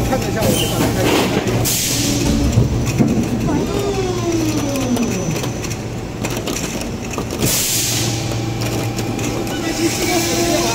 看一下，我就把它开。我这？